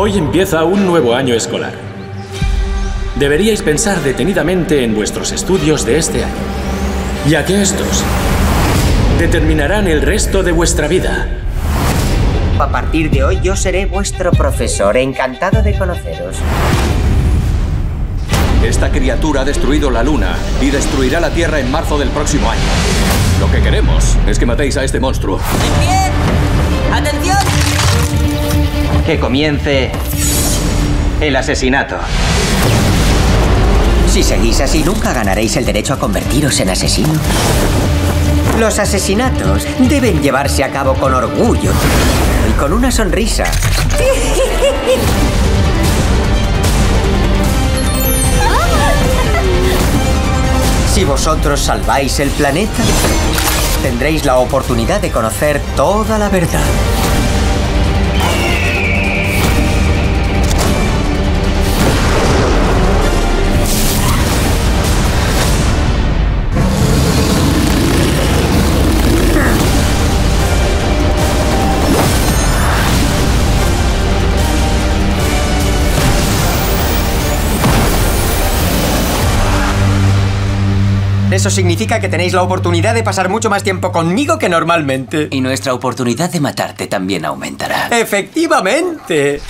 Hoy empieza un nuevo año escolar. Deberíais pensar detenidamente en vuestros estudios de este año, ya que estos determinarán el resto de vuestra vida. A partir de hoy yo seré vuestro profesor, encantado de conoceros. Esta criatura ha destruido la luna y destruirá la Tierra en marzo del próximo año. Lo que queremos es que matéis a este monstruo. ¡En pie! ¡Atención! Que comience el asesinato. Si seguís así, nunca ganaréis el derecho a convertiros en asesino. Los asesinatos deben llevarse a cabo con orgullo y con una sonrisa. Si vosotros salváis el planeta, tendréis la oportunidad de conocer toda la verdad. Eso significa que tenéis la oportunidad de pasar mucho más tiempo conmigo que normalmente. Y nuestra oportunidad de matarte también aumentará. ¡Efectivamente!